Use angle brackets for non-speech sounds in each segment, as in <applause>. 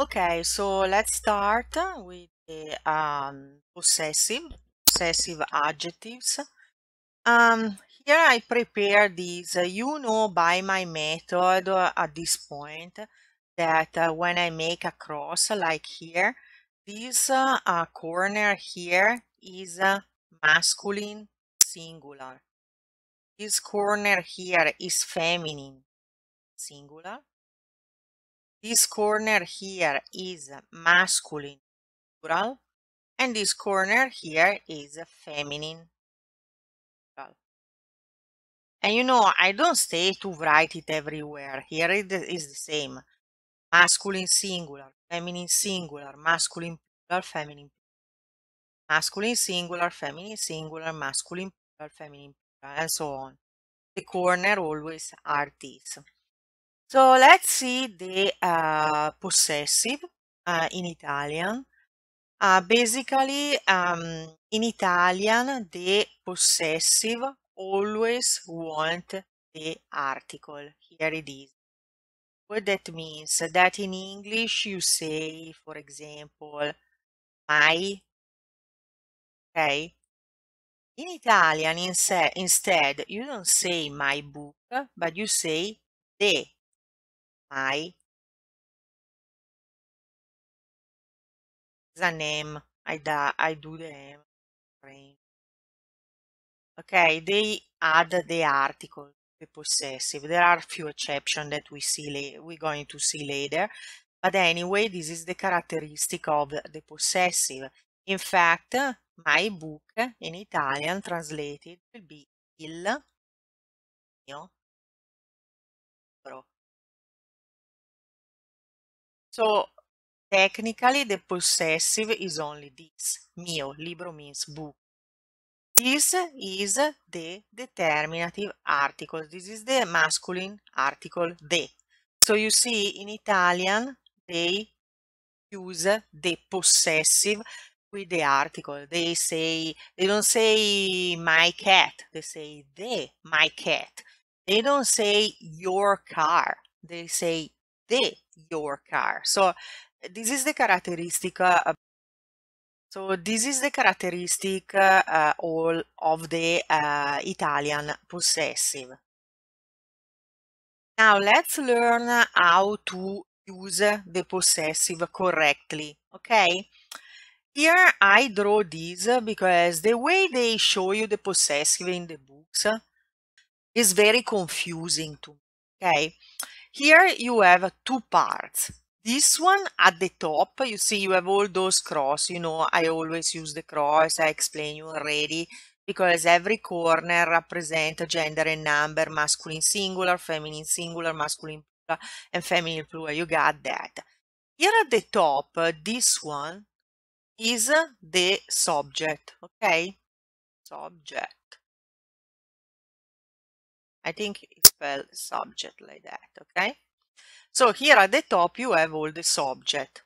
Okay, so let's start with the um, possessive, possessive adjectives. Um, here I prepare these. Uh, you know by my method uh, at this point that uh, when I make a cross like here, this uh, corner here is masculine singular. This corner here is feminine singular. This corner here is masculine plural and this corner here is feminine plural. And you know, I don't stay to write it everywhere. Here it is the same. Masculine singular, feminine singular, masculine plural, feminine plural. Masculine singular, feminine singular, masculine plural, feminine plural, and so on. The corner always are these. So let's see the uh, possessive uh, in Italian. Uh, basically, um, in Italian, the possessive always want the article. Here it is. What that means? That in English you say, for example, my, okay? In Italian, instead, you don't say my book, but you say the my the name I da I do the name okay they add the article the possessive there are a few exceptions that we see we're going to see later. But anyway this is the characteristic of the possessive. In fact my book in Italian translated will be il mio so technically the possessive is only this. Mio, libro means book. This is the determinative article. This is the masculine article de. So you see in Italian they use the possessive with the article. They say, they don't say my cat, they say the, my cat. They don't say your car, they say the, your car. So this is the characteristic uh, so this is the characteristic uh, all of the uh, Italian possessive. Now let's learn how to use the possessive correctly, okay? Here I draw this because the way they show you the possessive in the books is very confusing to me, okay? Here you have two parts. This one at the top, you see you have all those cross, you know, I always use the cross, I explain you already, because every corner represent a gender and number, masculine singular, feminine singular, masculine plural, and feminine plural, you got that. Here at the top, this one is the subject, okay? Subject. I think it's spelled subject like that, okay? So here at the top you have all the subject.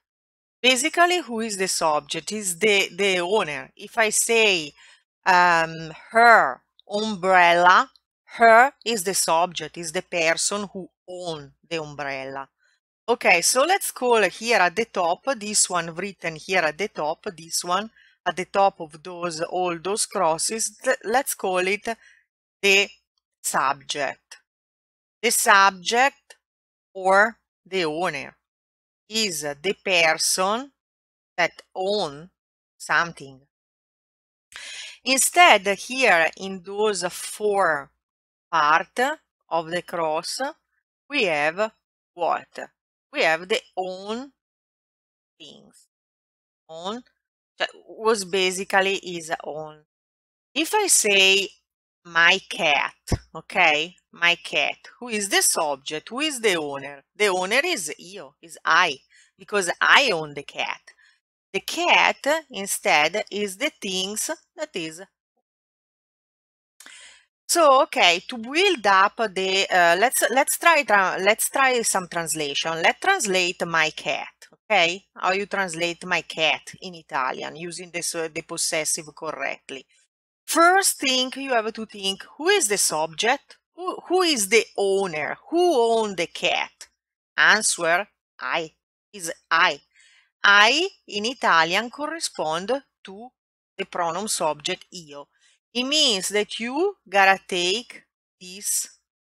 Basically, who is the subject? Is the, the owner. If I say um, her umbrella, her is the subject, is the person who own the umbrella. Okay, so let's call here at the top, this one written here at the top, this one at the top of those all those crosses, let's call it the subject. The subject or the owner is the person that own something. Instead, here in those four part of the cross, we have what? We have the own things. Own was basically is own. If I say my cat, okay? My cat. Who is the subject? Who is the owner? The owner is io, is I, because I own the cat. The cat, instead, is the things that is. So, okay, to build up the, uh, let's let's try let's try some translation. Let's translate my cat. Okay, how you translate my cat in Italian using this uh, the possessive correctly. First thing you have to think, who is the subject? Who, is the owner? Who owns the cat? Answer, I. is I. I in Italian correspond to the pronoun subject io. It means that you gotta take this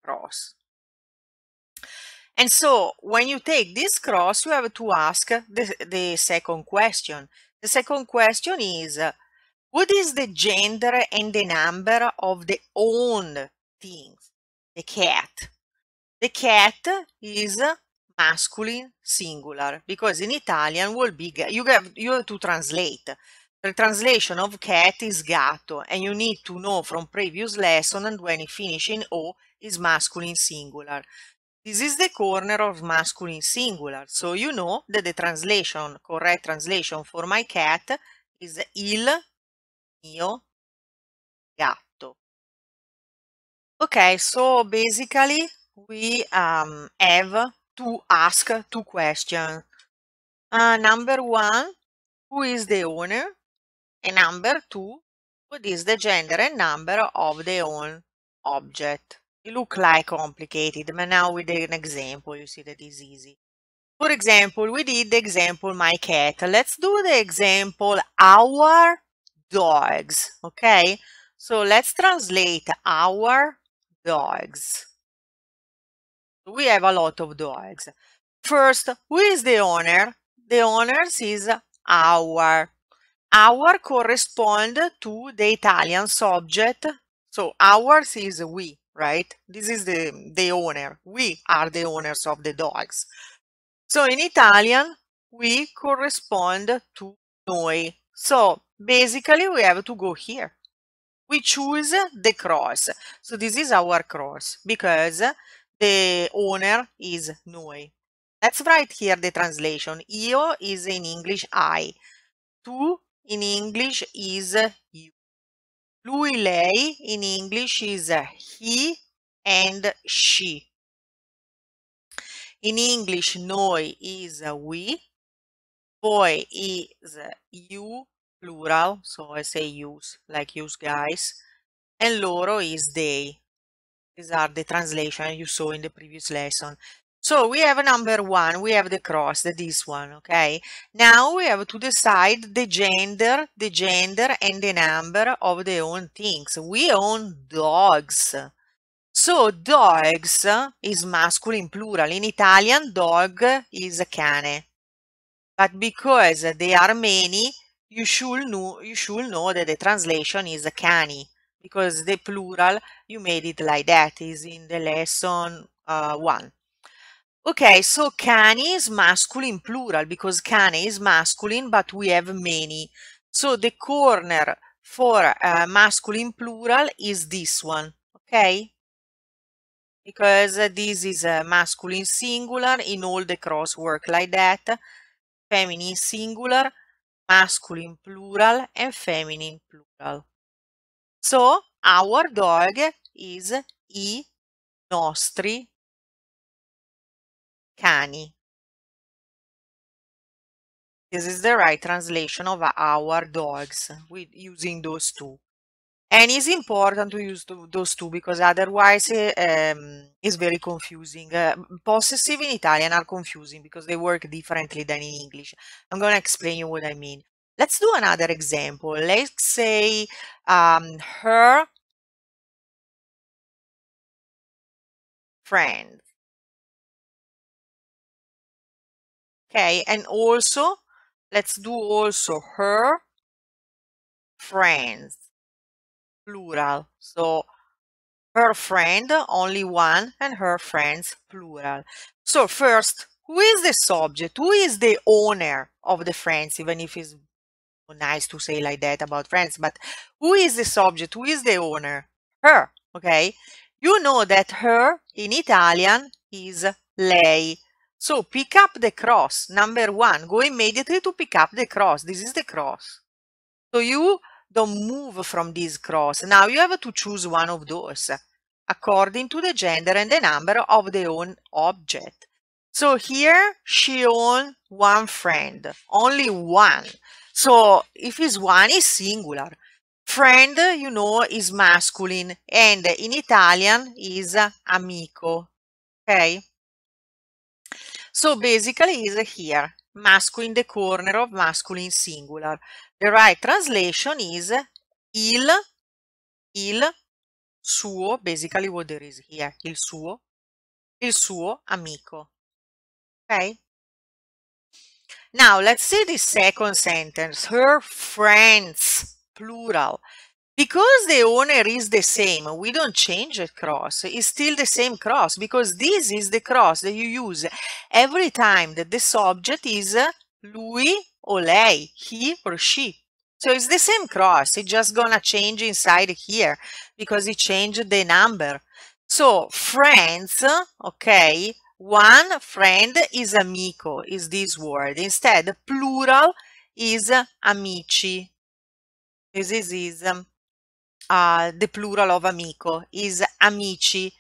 cross. And so when you take this cross, you have to ask the, the second question. The second question is, what is the gender and the number of the owned things? The cat. The cat is masculine singular because in Italian will be you have you have to translate. The translation of cat is gatto and you need to know from previous lesson and when it finish in O is masculine singular. This is the corner of masculine singular, so you know that the translation, correct translation for my cat is il mio Okay, so basically we um, have to ask two questions. Uh, number one, who is the owner? And number two, what is the gender and number of the own object? It look like complicated, but now with an example, you see that is easy. For example, we did the example my cat. Let's do the example our dogs, okay? So let's translate our dogs. We have a lot of dogs. First, who is the owner? The owner is our. Our correspond to the Italian subject. So ours is we right? This is the, the owner. We are the owners of the dogs. So in Italian, we correspond to noi. So basically we have to go here. We choose the cross. So this is our cross because the owner is noi. Let's write here the translation. Io is in English I. Tu in English is you. Lui, lei in English is he and she. In English, noi is we. Voi is you, plural, so I say use, like use guys. And loro is they. These are the translation you saw in the previous lesson. So we have a number one, we have the cross, the this one, okay? Now we have to decide the gender, the gender and the number of the own things. We own dogs. So dogs is masculine plural. In Italian, dog is a cane. But because they are many, you should know, you should know that the translation is a cani. Because the plural, you made it like that, is in the lesson uh, one. Okay, so cani is masculine plural because cane is masculine, but we have many. So the corner for uh, masculine plural is this one, okay? Because this is a masculine singular in all the cross work like that. Feminine singular, masculine plural, and feminine plural. So our dog is i nostri cani. This is the right translation of our dogs with using those two. And it's important to use those two because otherwise um, it's very confusing. Uh, possessive in Italian are confusing because they work differently than in English. I'm going to explain you what I mean. Let's do another example. Let's say um, her friend. Okay, and also, let's do also her friends, plural. So her friend, only one, and her friends, plural. So first, who is the subject? Who is the owner of the friends, even if it's nice to say like that about friends, but who is the subject? Who is the owner? Her, okay? You know that her in Italian is lei. So pick up the cross. Number one, go immediately to pick up the cross. This is the cross. So you don't move from this cross. Now you have to choose one of those according to the gender and the number of the own object. So here she own one friend, only one. So if it's one, it's singular. Friend, you know, is masculine and in Italian is amico. Okay? So basically is here, masculine in the corner of masculine singular. The right translation is il, il suo, basically what there is here, il suo, il suo amico. Okay? Now let's see the second sentence. Her friends, plural. Because the owner is the same, we don't change the cross. It's still the same cross because this is the cross that you use every time that the subject is uh, lui or lei, he or she. So it's the same cross. It's just gonna change inside here because it changed the number. So friends, okay, one friend is amico, is this word. Instead, plural is amici. This is, is uh, the plural of amico is amici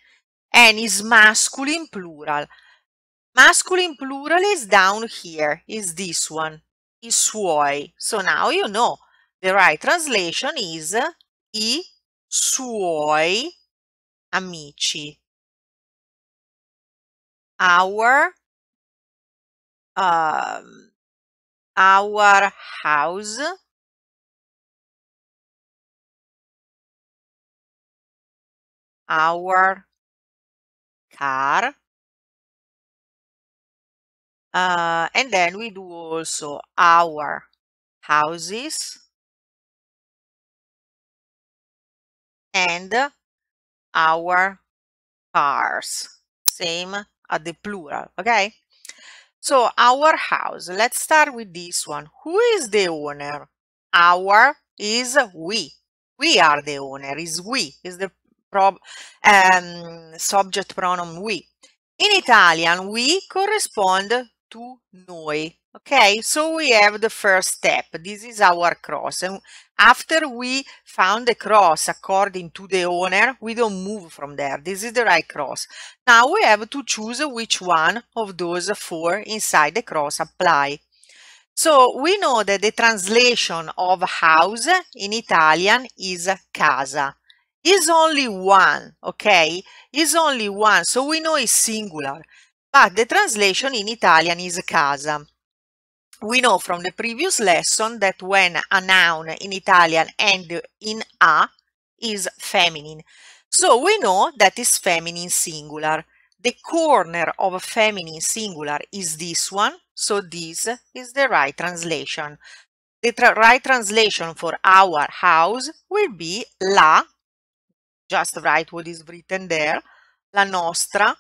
and is masculine plural. Masculine plural is down here, is this one, is suoi. So now you know the right translation is i suoi amici. Our um, our house our car. Uh, and then we do also our houses. And our cars. Same at the plural okay? So our house. Let's start with this one. Who is the owner? Our is we. We are the owner. Is we. Is the um, subject pronoun we. In Italian, we correspond to noi. Okay, so we have the first step. This is our cross. And after we found the cross according to the owner, we don't move from there. This is the right cross. Now we have to choose which one of those four inside the cross apply. So we know that the translation of house in Italian is casa is only one, okay? Is only one, so we know it's singular. But the translation in Italian is casa. We know from the previous lesson that when a noun in Italian end in a is feminine. So we know that is feminine singular. The corner of a feminine singular is this one, so this is the right translation. The tra right translation for our house will be la just write what is written there, la nostra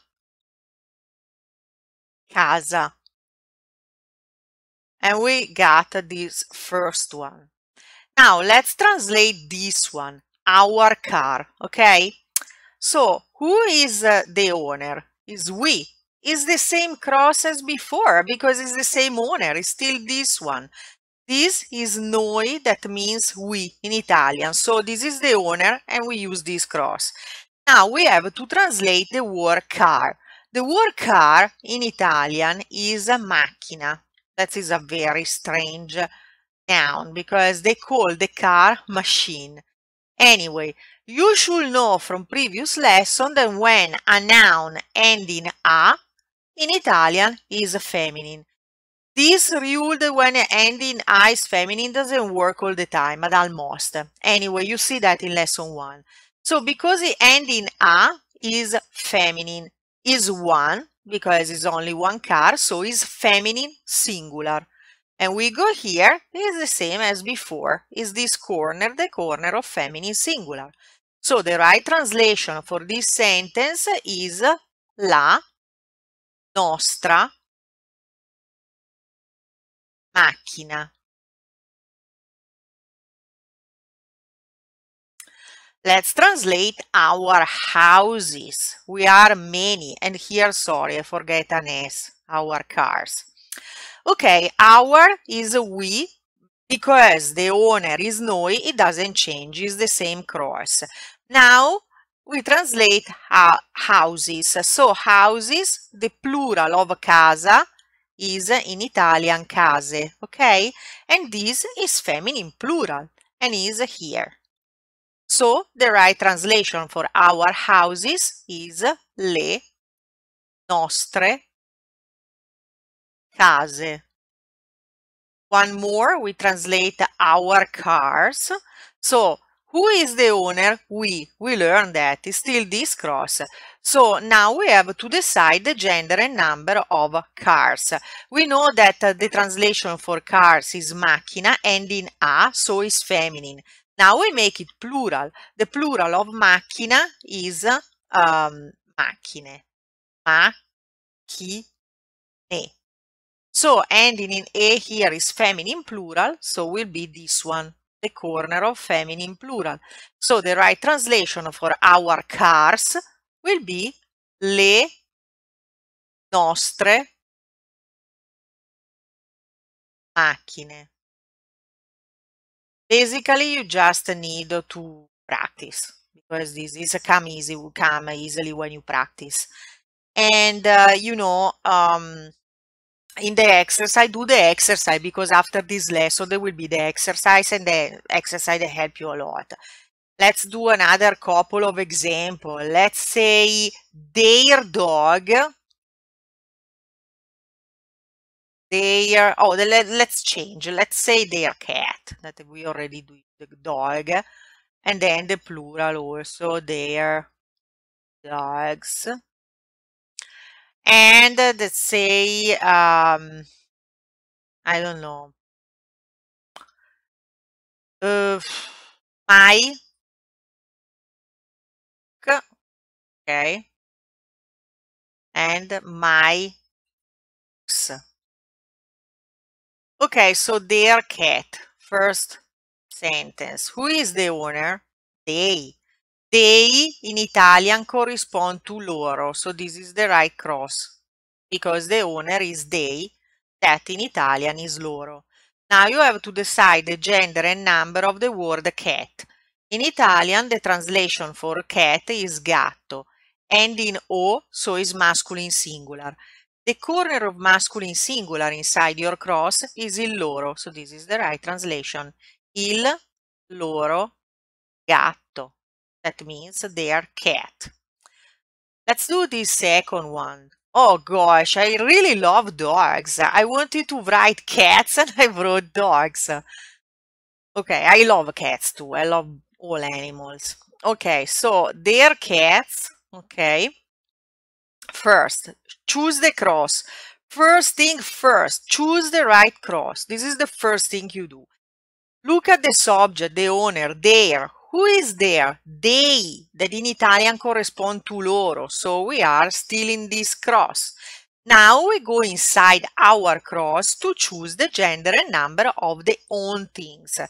casa. And we got this first one. Now let's translate this one, our car, okay? So who is uh, the owner? Is we. Is the same cross as before because it's the same owner, it's still this one. This is noi, that means we in Italian. So this is the owner and we use this cross. Now we have to translate the word car. The word car in Italian is a macchina. That is a very strange noun because they call the car machine. Anyway, you should know from previous lesson that when a noun ending a in Italian is feminine. This rule when ending is feminine doesn't work all the time, but almost. Anyway, you see that in lesson one. So because the ending a is feminine, is one, because it's only one car, so is feminine singular. And we go here, it's the same as before, is this corner, the corner of feminine singular. So the right translation for this sentence is la nostra macchina Let's translate our houses. We are many. And here, sorry, I forget an S. Our cars. Okay, our is we. Because the owner is noi, it doesn't change. It's the same cross. Now, we translate our houses. So, houses, the plural of casa, is in Italian case, okay? And this is feminine plural and is here. So the right translation for our houses is le nostre case. One more, we translate our cars. So who is the owner? We. We learned that. It's still this cross. So now we have to decide the gender and number of cars. We know that uh, the translation for cars is macchina ending in a, so is feminine. Now we make it plural. The plural of macchina is um, macchine. Macchine. So ending in e here is feminine plural, so will be this one the corner of feminine plural. So the right translation for our cars will be le nostre macchine. Basically, you just need to practice because this is a come easy, will come easily when you practice. And uh, you know, um, in the exercise, do the exercise because after this lesson there will be the exercise and the exercise that help you a lot. Let's do another couple of example. Let's say their dog. Their, oh, let, let's change. Let's say their cat that we already do the dog. And then the plural also, their dogs and uh, let's say um, I don't know uh, my okay? And my okay so their cat first sentence. Who is the owner? They. They in Italian correspond to loro, so this is the right cross because the owner is they, that in Italian is loro. Now you have to decide the gender and number of the word cat. In Italian, the translation for cat is gatto, and in O, so is masculine singular. The corner of masculine singular inside your cross is il loro, so this is the right translation. Il loro gatto. That means their cat. Let's do this second one. Oh gosh, I really love dogs. I wanted to write cats <laughs> and I wrote dogs. Okay, I love cats too. I love all animals. Okay, so their cats. Okay. First, choose the cross. First thing first, choose the right cross. This is the first thing you do. Look at the subject, the owner, there, who is there? They, that in Italian correspond to loro. So we are still in this cross. Now we go inside our cross to choose the gender and number of the own things.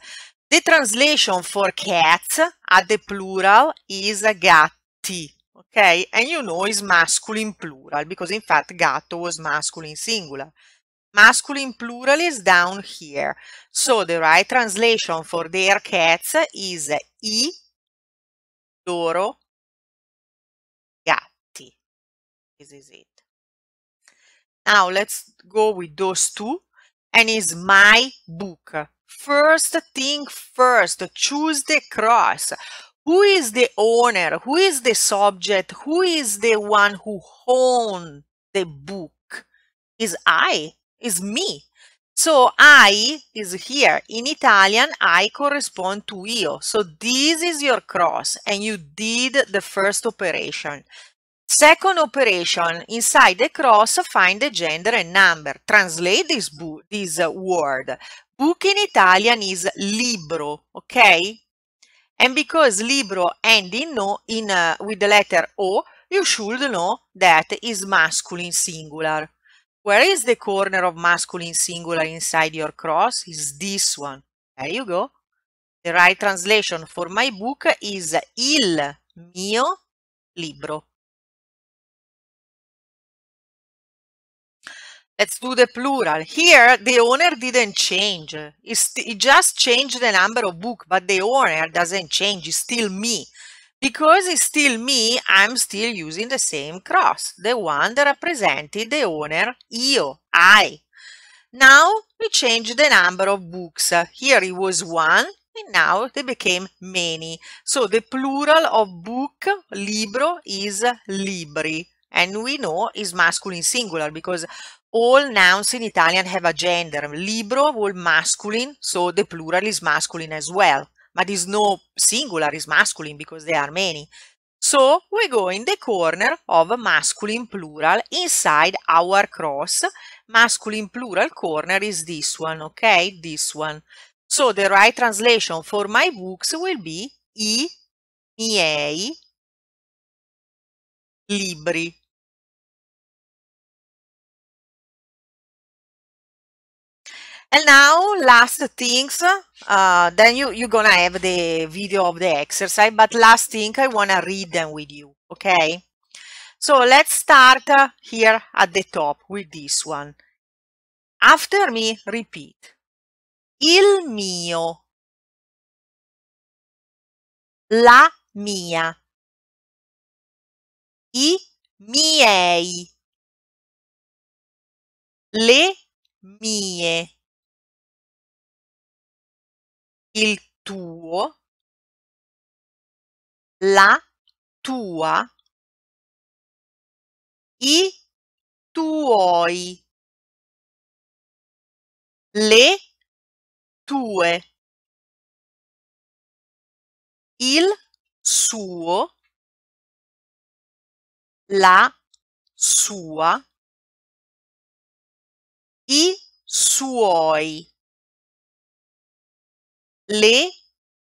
The translation for cats at the plural is gatti. Okay, and you know is masculine plural because in fact gatto was masculine singular. Masculine plural is down here. So the right translation for their cats is i loro gatti. This is it. Now let's go with those two and is my book. First thing first, choose the cross. Who is the owner? Who is the subject? Who is the one who owns the book? Is I is me. So I is here. In Italian, I correspond to io. So this is your cross and you did the first operation. Second operation, inside the cross, find the gender and number. Translate this, book. this word. Book in Italian is libro, okay? And because libro end in no, in, uh, with the letter O, you should know that is masculine singular. Where is the corner of masculine singular inside your cross? Is this one. There you go. The right translation for my book is il mio libro. Let's do the plural. Here, the owner didn't change. It just changed the number of book, but the owner doesn't change. It's still me. Because it's still me, I'm still using the same cross, the one that represented the owner, io, I. Now we change the number of books. Here it was one, and now they became many. So the plural of book, libro, is libri. And we know is masculine singular because all nouns in Italian have a gender. Libro will masculine, so the plural is masculine as well. But is no singular is masculine because there are many. So we go in the corner of masculine plural inside our cross. Masculine plural corner is this one, okay? This one. So the right translation for my books will be i miei libri. And now last things, uh, then you, you're gonna have the video of the exercise, but last thing I wanna read them with you, okay? So let's start uh, here at the top with this one. After me, repeat. Il mio. La mia. I miei. Le mie il tuo, la tua, i tuoi, le tue, il suo, la sua, i suoi le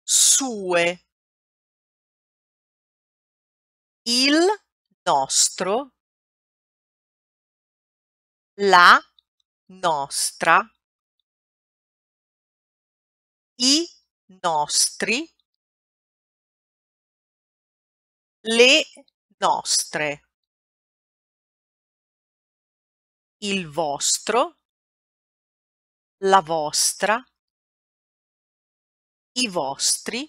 sue, il nostro, la nostra, i nostri, le nostre, il vostro, la vostra, i vostri,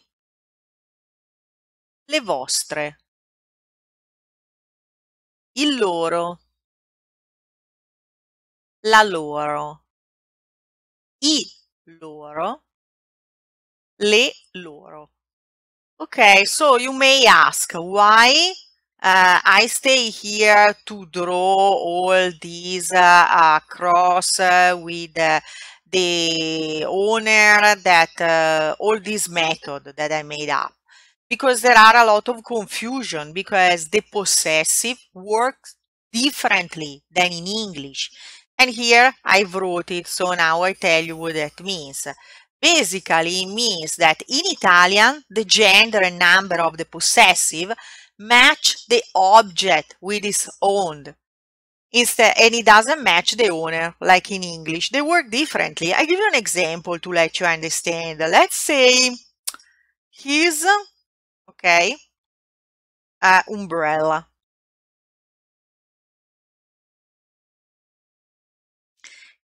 le vostre, il loro, la loro, i loro, le loro. Okay, so you may ask why uh, I stay here to draw all these uh, cross uh, with the owner that uh, all this method that I made up because there are a lot of confusion because the possessive works differently than in English. And here I've wrote it, so now I tell you what that means. Basically, it means that in Italian, the gender and number of the possessive match the object with its owned instead and it doesn't match the owner like in English. They work differently. I give you an example to let you understand. Let's say his okay uh, umbrella.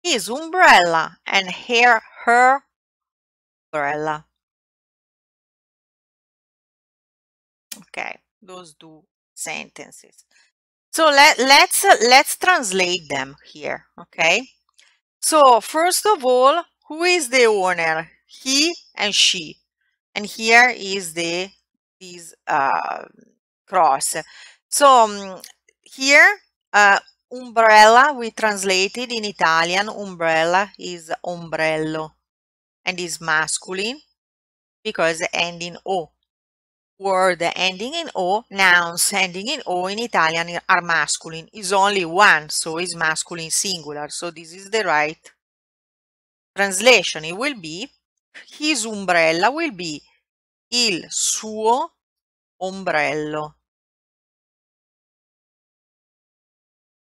His umbrella and her her umbrella. Okay, those two sentences. So let, let's uh, let's translate them here, okay? So first of all, who is the owner? He and she. And here is the this uh, cross. So um, here, uh, umbrella, we translated in Italian, umbrella is ombrello and is masculine because ending O word ending in O, nouns ending in O in Italian are masculine. Is only one, so is masculine singular. So this is the right translation. It will be, his umbrella will be il suo ombrello.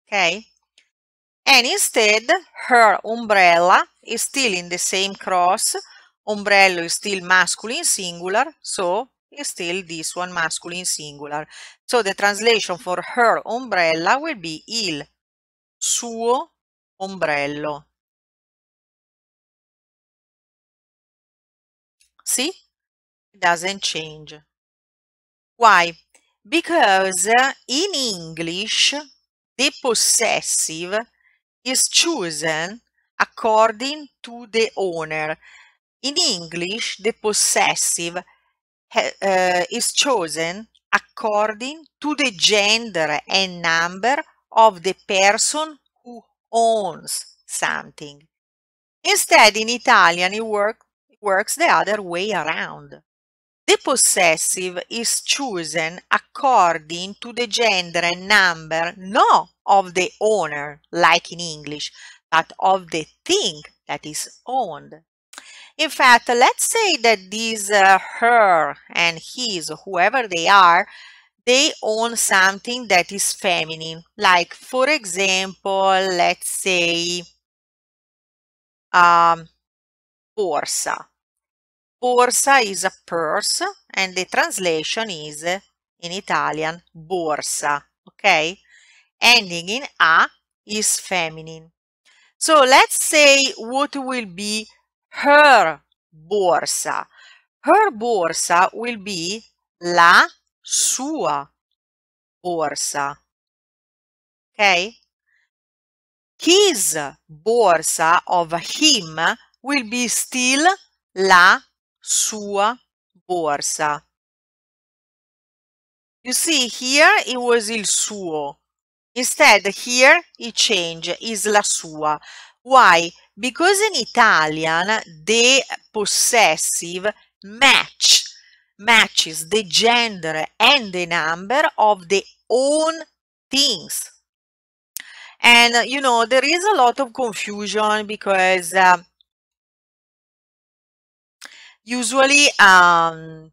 Okay? And instead, her umbrella is still in the same cross. Ombrello is still masculine singular, so is still this one masculine singular. So the translation for her umbrella will be il suo ombrello. See? It doesn't change. Why? Because uh, in English, the possessive is chosen according to the owner. In English, the possessive uh, is chosen according to the gender and number of the person who owns something. Instead, in Italian, it, work, it works the other way around. The possessive is chosen according to the gender and number not of the owner, like in English, but of the thing that is owned. In fact, let's say that these uh, her and his, whoever they are, they own something that is feminine. Like, for example, let's say um, borsa. Borsa is a purse and the translation is in Italian borsa, okay? Ending in a is feminine. So let's say what will be her borsa. Her borsa will be la sua borsa. Okay? His borsa of him will be still la sua borsa. You see here it was il suo. Instead here it changed, is la sua. Why? Because in Italian the possessive match matches the gender and the number of the own things. And you know, there is a lot of confusion because uh, usually um,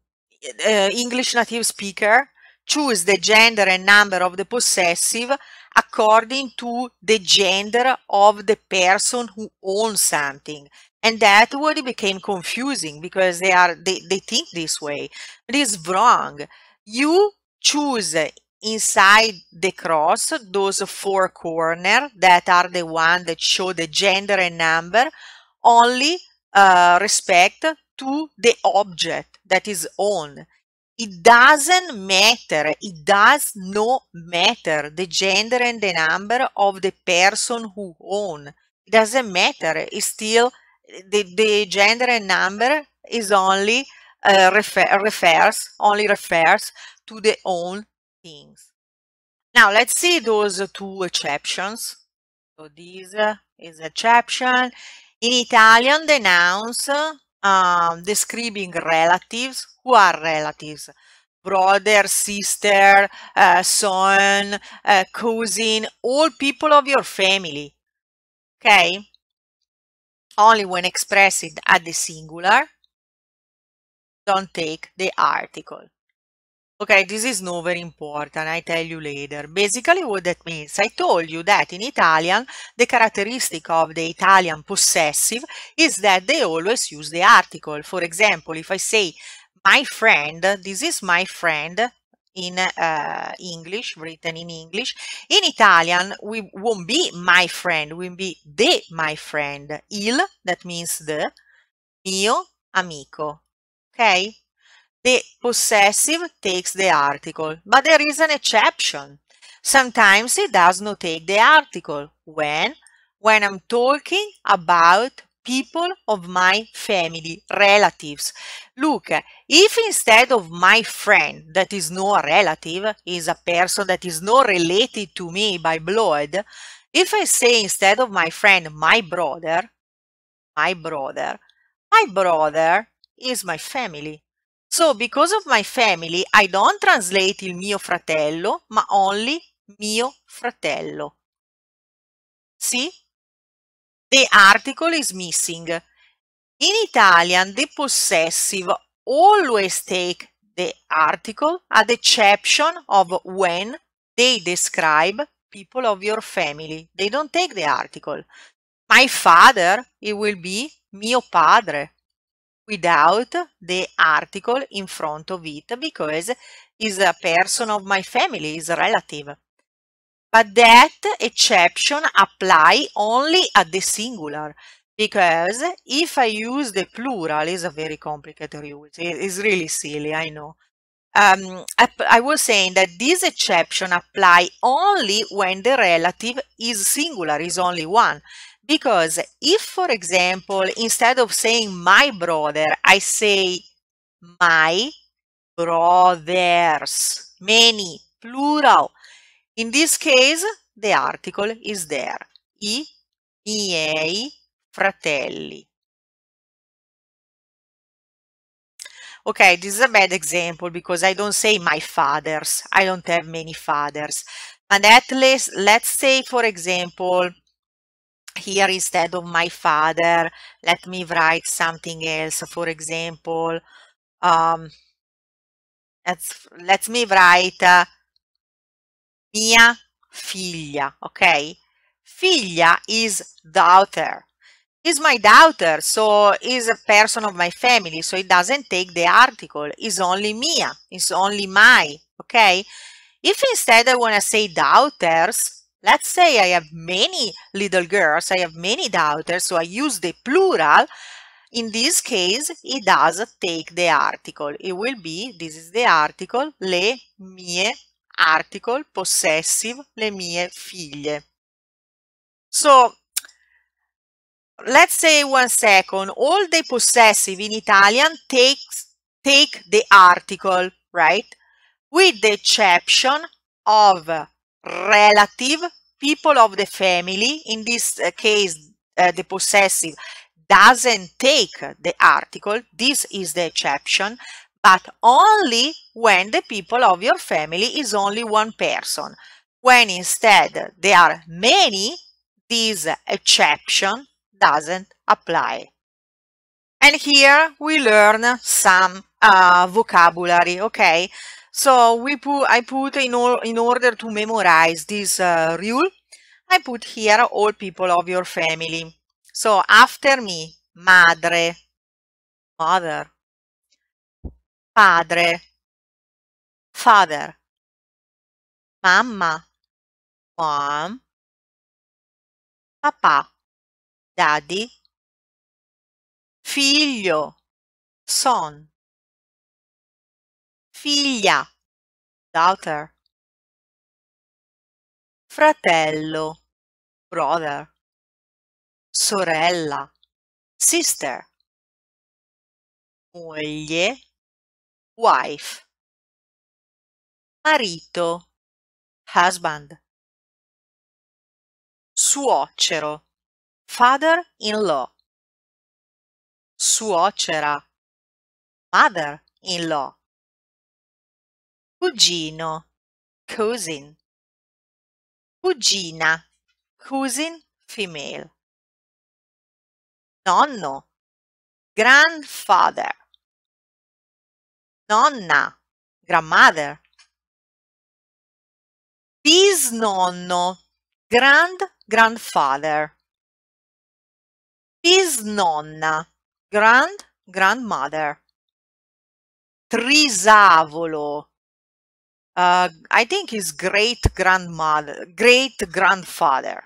uh, English native speaker choose the gender and number of the possessive according to the gender of the person who owns something. And that it became confusing because they are they, they think this way. It is wrong. You choose inside the cross those four corners that are the one that show the gender and number only uh, respect to the object that is owned. It doesn't matter, it does not matter the gender and the number of the person who own. It doesn't matter, it's still the, the gender and number is only uh, refer, refers, only refers to the own things. Now let's see those two exceptions. So this is exception. In Italian, the nouns um, describing relatives. Who are relatives? Brother, sister, uh, son, uh, cousin, all people of your family. Okay? Only when expressed at the singular, don't take the article. Okay, this is not very important, I tell you later. Basically what that means, I told you that in Italian, the characteristic of the Italian possessive is that they always use the article. For example, if I say my friend, this is my friend in uh, English, written in English. In Italian, we won't be my friend, we will be the my friend. Il, that means the, mio amico. Okay? The possessive takes the article, but there is an exception. Sometimes it does not take the article. When? When I'm talking about people of my family, relatives. Look, if instead of my friend, that is no relative, is a person that is not related to me by blood, if I say instead of my friend, my brother, my brother, my brother is my family. So because of my family, I don't translate il mio fratello, ma only mio fratello. See? The article is missing. In Italian, the possessive always take the article at the exception of when they describe people of your family. They don't take the article. My father, it will be mio padre without the article in front of it because is a person of my family, is a relative. But that exception apply only at the singular because if I use the plural, is a very complicated use. It's really silly, I know. Um, I, I was saying that this exception apply only when the relative is singular, is only one. Because if, for example, instead of saying my brother, I say my brothers, many, plural. In this case, the article is there. I miei fratelli. Okay, this is a bad example because I don't say my fathers. I don't have many fathers. And at least, let's say, for example, here instead of my father, let me write something else. For example, um, let's, let me write uh, mia figlia, okay? Figlia is daughter. Is my daughter, so is a person of my family, so it doesn't take the article. It's only mia, it's only my, okay? If instead I want to say daughters, let's say I have many little girls, I have many daughters, so I use the plural. In this case, it does take the article. It will be, this is the article, le mie article, possessive, le mie figlie. So, let's say one second, all the possessive in Italian takes take the article, right? With the exception of relative, people of the family, in this uh, case, uh, the possessive doesn't take the article, this is the exception, but only when the people of your family is only one person. When instead there are many, this exception doesn't apply. And here we learn some uh, vocabulary, okay? So we put, I put in, in order to memorize this uh, rule, I put here all people of your family. So after me, madre, mother, padre, father, mamma, mom, papà, daddy, figlio, son, figlia, daughter, fratello, brother, sorella, sister, moglie, wife, marito, husband, suocero, father-in-law, suocera, mother-in-law, cugino, cousin, cugina, cousin female, nonno, grandfather, nonna, grandmother, bisnonno, grand grandfather, bisnonna, grand grandmother, trisavolo, uh, I think his great grandmother, great grandfather.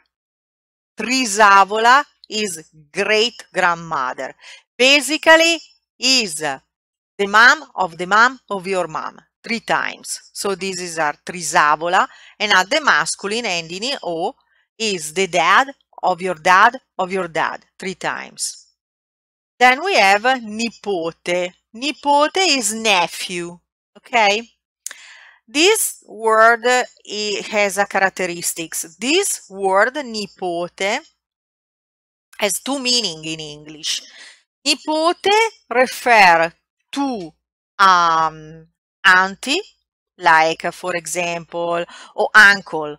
Trisavola is great grandmother. Basically is the mom of the mom of your mom three times. So this is our trisavola and at the masculine ending in O is the dad of your dad of your dad three times. Then we have nipote. Nipote is nephew, okay? This word has a characteristics. This word nipote has two meaning in English. Nipote refer to um, auntie, like for example, or uncle.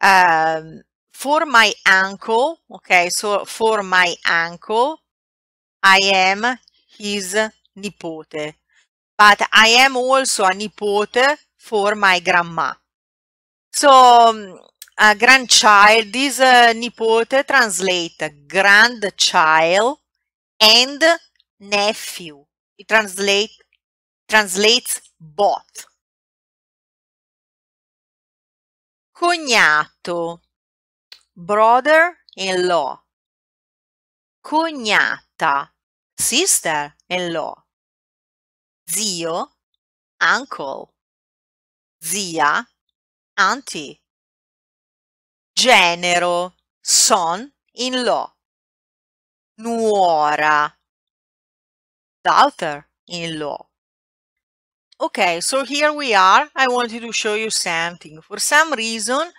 Um, for my uncle, okay, so for my uncle, I am his nipote. But I am also a nipote for my grandma. So, um, a grandchild, this uh, nipote translate grandchild and nephew. It translate translates both. Cognato, brother-in-law. Cognata, sister-in-law. Zio, uncle. Zia, auntie. Genero, son-in-law. Nuora, daughter-in-law okay, so here we are. I wanted to show you something. For some reason,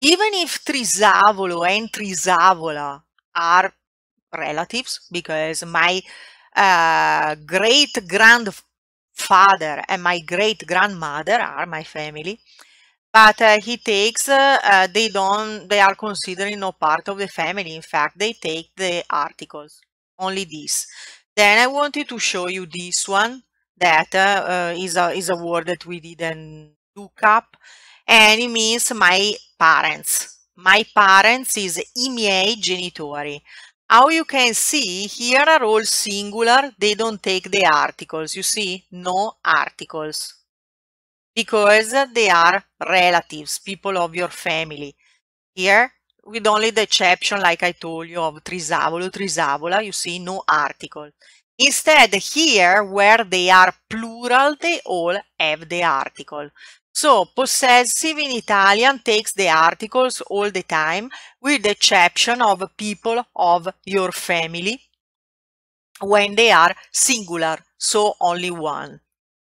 even if Trisavolo and Trisavola are relatives, because my uh, great grandfather and my great grandmother are my family, but uh, he takes, uh, uh, they don't, they are considering no part of the family. In fact, they take the articles, only this. Then I wanted to show you this one that uh, is a is a word that we didn't look up and it means my parents. My parents is i miei genitori. How you can see here are all singular, they don't take the articles. You see, no articles because they are relatives, people of your family. Here, with only the exception, like I told you, of Trisavolo, Trisavola, you see no article. Instead, here, where they are plural, they all have the article. So, possessive in Italian takes the articles all the time, with the exception of people of your family, when they are singular, so only one.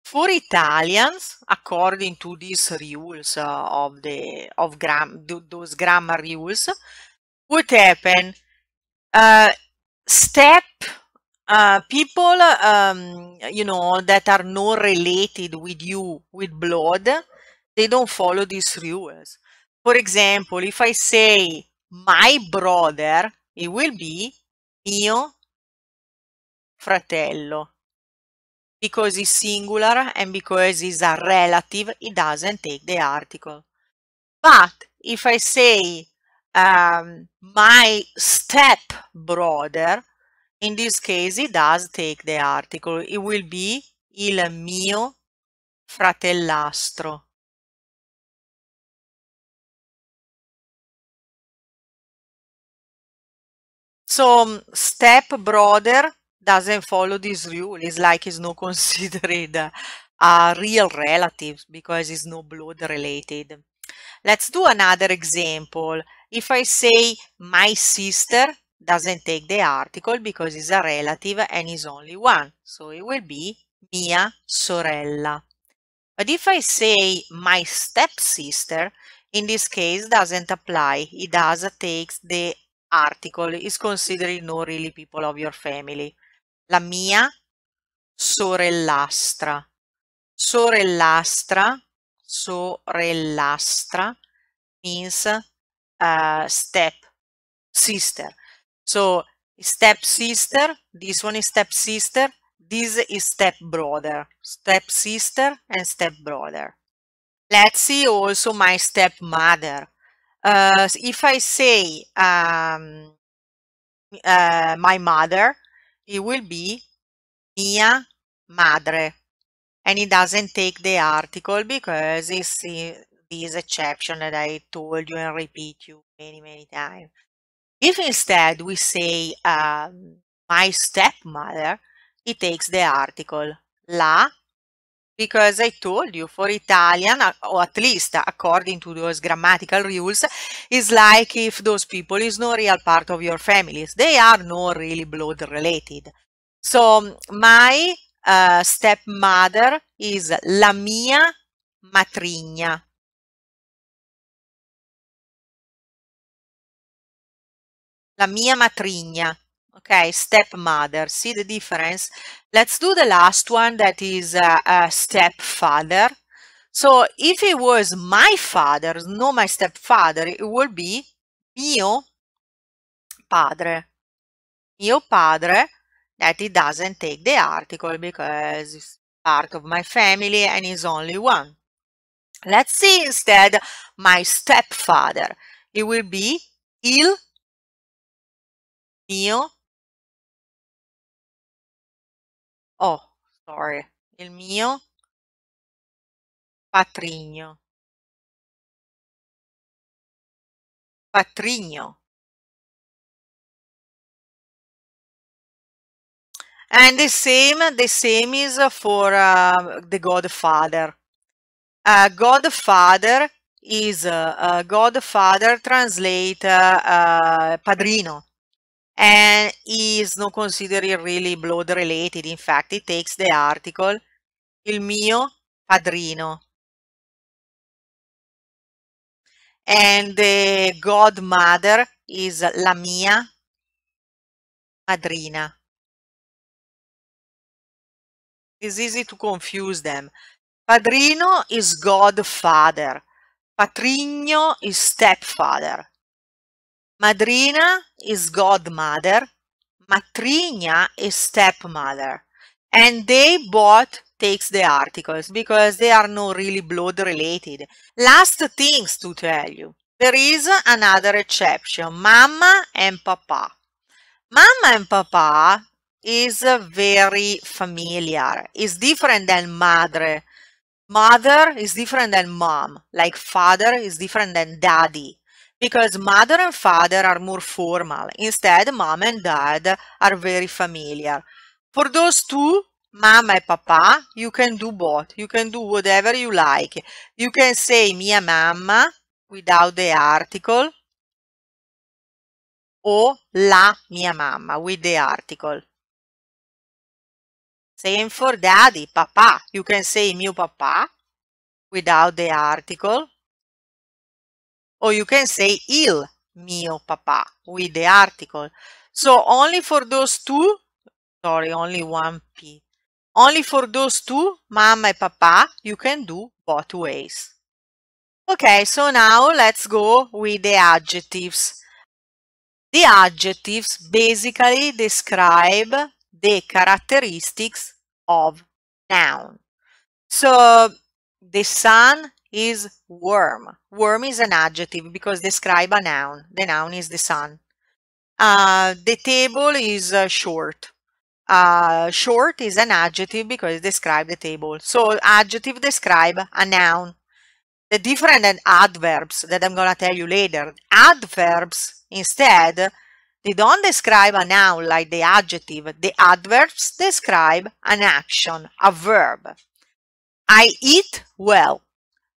For Italians, according to these rules uh, of the of gram those grammar rules, what happen? Uh, step uh, people, um, you know, that are not related with you with blood, they don't follow these rules. For example, if I say my brother, it will be mio fratello. Because it's singular and because it's a relative, it doesn't take the article. But if I say um, my step brother, in this case, it does take the article. It will be il mio fratellastro. So step brother doesn't follow this rule. It's like it's not <laughs> considered a real relative because it's no blood related. Let's do another example. If I say my sister, doesn't take the article because it's a relative and is only one. So it will be mia sorella. But if I say my stepsister, in this case doesn't apply. It does takes the article. Is considered not really people of your family. La mia sorellastra. Sorellastra, sorellastra means uh, step sister. So step sister, this one is step sister, this is step brother, step sister and step brother. Let's see also my stepmother. Uh, if I say um, uh, my mother, it will be mia madre. And it doesn't take the article because it's this exception that I told you and repeat you many, many times. If instead we say um, my stepmother, it takes the article la because I told you for Italian, or at least according to those grammatical rules, is like if those people is no real part of your families. They are not really blood related. So my uh, stepmother is la mia matrigna. la mia matrigna. Okay, stepmother. See the difference? Let's do the last one that is uh, a stepfather. So if it was my father, not my stepfather, it would be mio padre. Mio padre, that it doesn't take the article because it's part of my family and is only one. Let's see instead my stepfather. It will be il mio oh sorry. Il mio? Patrigno. Patrigno. And the same the same is for uh, the godfather. Uh, godfather is uh, uh godfather translate uh, uh, padrino and is not considered really blood related. In fact, it takes the article il mio padrino. And the godmother is la mia madrina. It's easy to confuse them. Padrino is godfather. Patrigno is stepfather. Madrina is godmother. Matrigna is stepmother. And they both takes the articles because they are not really blood related. Last things to tell you. There is another exception, mama and papa. Mama and papa is very familiar. It's different than madre. Mother is different than mom. Like father is different than daddy. Because mother and father are more formal. Instead, mom and dad are very familiar. For those two, mama and papa, you can do both. You can do whatever you like. You can say mia mamma without the article or la mia mamma with the article. Same for daddy, papa. You can say mio papà without the article. Or you can say il mio papà with the article. So only for those two, sorry, only one P. Only for those two, mamma and papa, you can do both ways. Okay, so now let's go with the adjectives. The adjectives basically describe the characteristics of noun. So the sun is warm. Warm is an adjective because describe a noun. The noun is the sun. Uh, the table is uh, short. Uh, short is an adjective because it describes the table. So adjective describe a noun. The different adverbs that I'm going to tell you later. Adverbs instead, they don't describe a noun like the adjective. The adverbs describe an action, a verb. I eat well.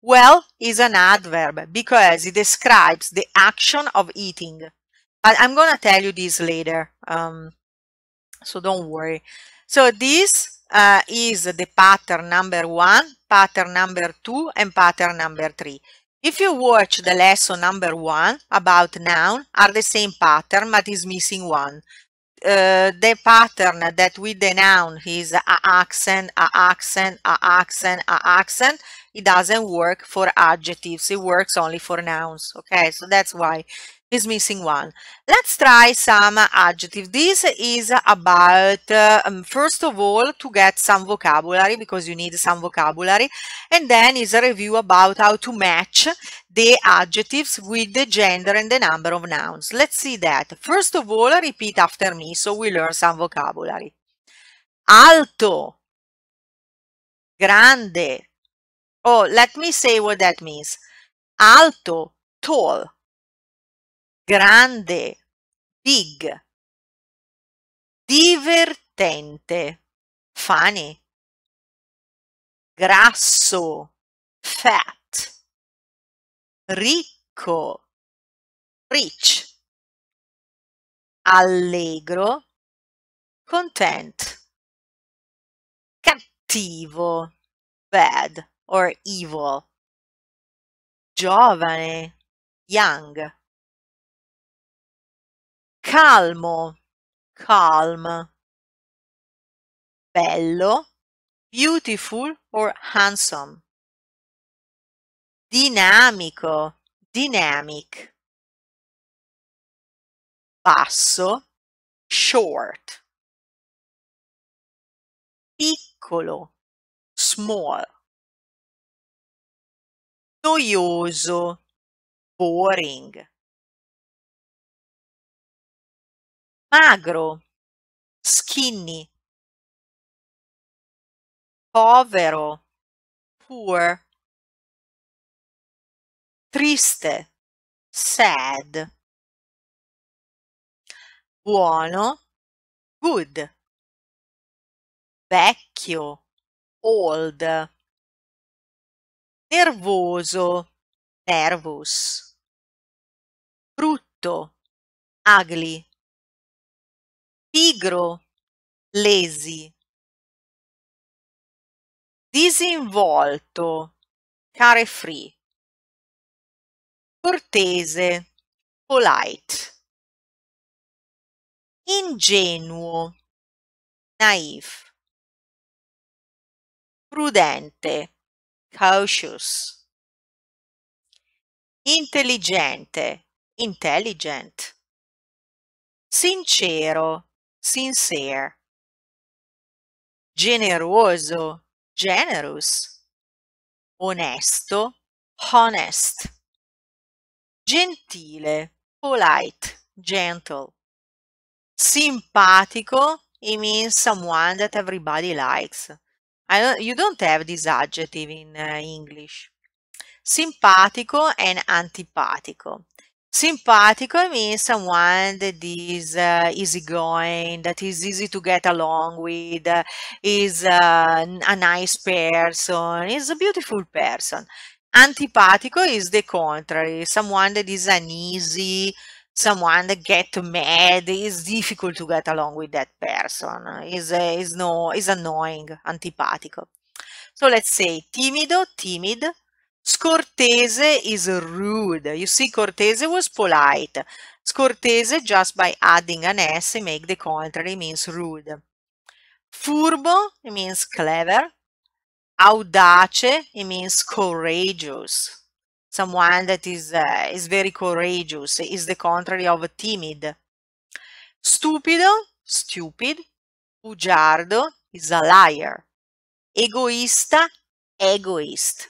Well is an adverb because it describes the action of eating. But I'm going to tell you this later. Um, so don't worry. So this uh, is the pattern number one, pattern number two, and pattern number three. If you watch the lesson number one about noun are the same pattern but is missing one. Uh, the pattern that with the noun is a accent, a accent, a accent, a accent, it doesn't work for adjectives. It works only for nouns. Okay, so that's why is missing one. Let's try some adjective. This is about, uh, um, first of all, to get some vocabulary because you need some vocabulary. And then is a review about how to match the adjectives with the gender and the number of nouns. Let's see that. First of all, repeat after me so we learn some vocabulary. Alto, grande. Oh, let me say what that means. Alto, tall. Grande, big, divertente, funny, grasso, fat, ricco, rich, allegro, content, cattivo, bad or evil, giovane, young. Calmo, calm, bello, beautiful or handsome, dinamico, dynamic, basso, short, piccolo, small, noioso, boring. magro, skinny, povero, poor, triste, sad, buono, good, vecchio, old, nervoso, nervous, brutto, ugly, pigro, lazy. Disinvolto, carefree, cortese, polite, ingenuo, naive, prudente, cautious, intelligente, intelligent, sincero, sincere, generoso, generous, onesto, honest, gentile, polite, gentle, simpatico, it means someone that everybody likes. Don't, you don't have this adjective in uh, English. Simpatico and antipatico. Simpatico means someone that is uh, easygoing, that is easy to get along with, uh, is uh, a nice person, is a beautiful person. Antipatico is the contrary, someone that is uneasy, someone that get mad, is difficult to get along with that person, is, is, no, is annoying, antipatico. So let's say timido, timid, Scortese is rude. You see, cortese was polite. Scortese, just by adding an S, make the contrary, means rude. Furbo, means clever. Audace, means courageous. Someone that is, uh, is very courageous, is the contrary of timid. Stupido, stupid. Bugiardo is a liar. Egoista, egoist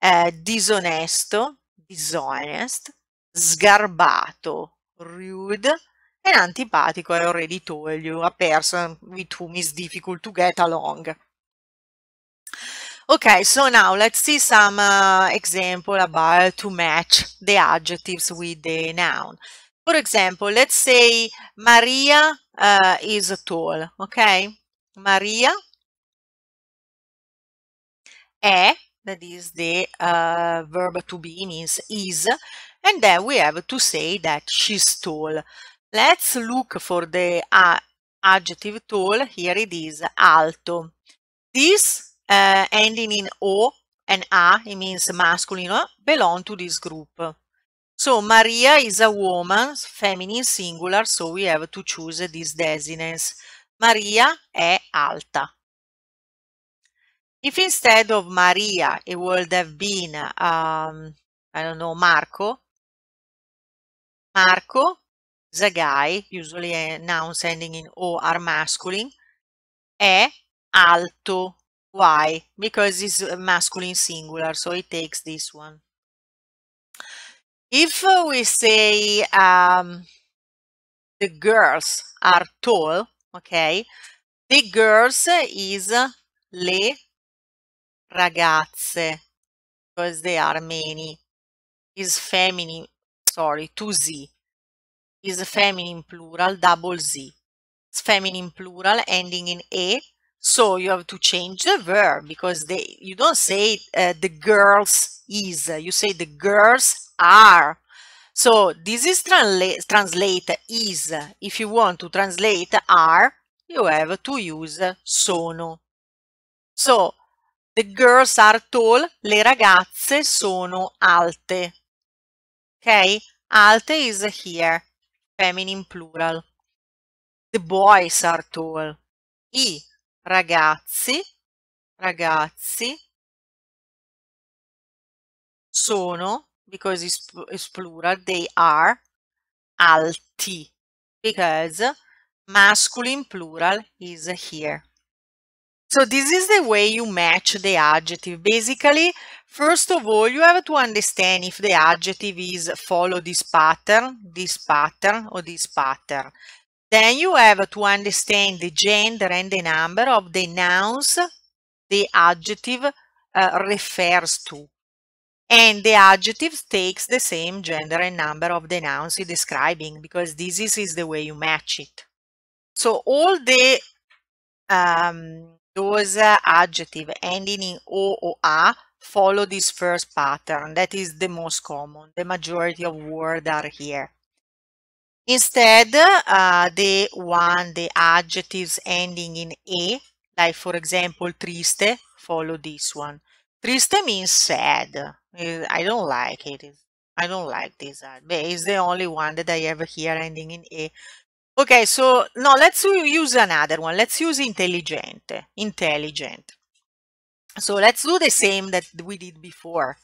eh, disonesto, dishonest, sgarbato, rude, and antipatico, I already told you, a person with whom is difficult to get along. Okay, so now let's see some uh, example about to match the adjectives with the noun. For example, let's say Maria uh, is tall, okay? Maria è that is the uh, verb to be means is and then we have to say that she's tall let's look for the uh, adjective tall here it is alto this uh, ending in o and a it means masculine belong to this group. So Maria is a woman feminine singular so we have to choose this designates Maria è alta. If instead of Maria, it would have been, um, I don't know, Marco, Marco is a guy, usually a noun ending in O are masculine, è alto. Why? Because it's masculine singular, so it takes this one. If we say um, the girls are tall, okay, the girls is le ragazze because they are many is feminine sorry to z is a feminine plural double z it's feminine plural ending in a so you have to change the verb because they you don't say uh, the girls is you say the girls are so this is translate translate is if you want to translate are you have to use sono so The girls are tall, le ragazze sono alte. Ok? Alte is here, feminine plural. The boys are tall. I ragazzi, ragazzi sono, because it's, plural, they are alti, because masculine plural is here. So this is the way you match the adjective. Basically, first of all, you have to understand if the adjective is follow this pattern, this pattern, or this pattern. Then you have to understand the gender and the number of the nouns the adjective uh, refers to. And the adjective takes the same gender and number of the nouns it's describing because this is, is the way you match it. So all the um, those adjective ending in o or a follow this first pattern. That is the most common. The majority of words are here. Instead, uh, the one, the adjectives ending in e, Like for example, triste, follow this one. Triste means sad. Eh, I don't like it. I don't like this But it's the only one that I ever hear ending in E. Okay, so no, let's use another one. Let's use intelligente. Intelligent. So let's do the same that we did before.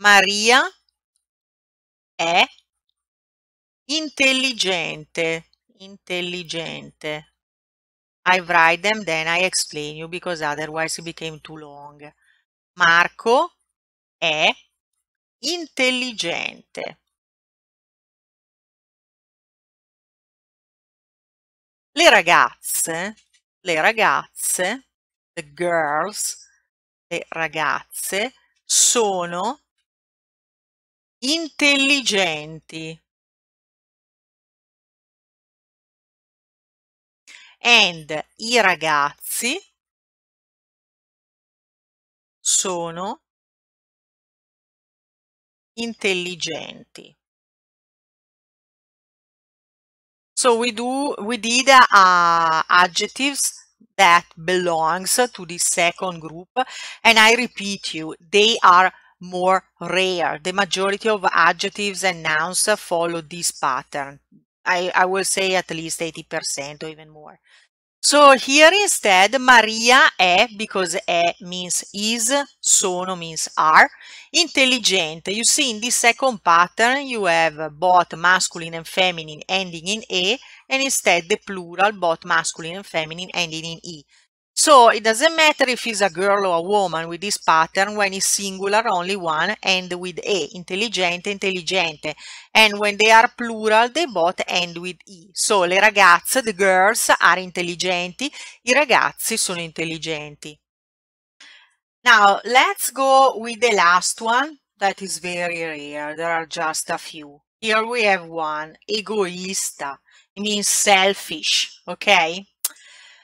Maria è intelligente. Intelligente. I write them, then I explain you because otherwise it became too long. Marco è intelligente. Le ragazze, le ragazze, the girls, le ragazze sono intelligenti. And i ragazzi sono intelligenti. So we do we did uh, adjectives that belongs to the second group and I repeat you they are more rare. The majority of adjectives and nouns follow this pattern. I, I will say at least 80% or even more. So here instead Maria è because è means is, sono means are, intelligente. You see in this second pattern you have both masculine and feminine ending in e and instead the plural both masculine and feminine ending in e. So it doesn't matter if it's a girl or a woman with this pattern when it's singular, only one, and with E, intelligente, intelligente. And when they are plural, they both end with E. So le ragazze, the girls, are intelligenti, i ragazzi sono intelligenti. Now let's go with the last one that is very rare. There are just a few. Here we have one, egoista. It means selfish, okay?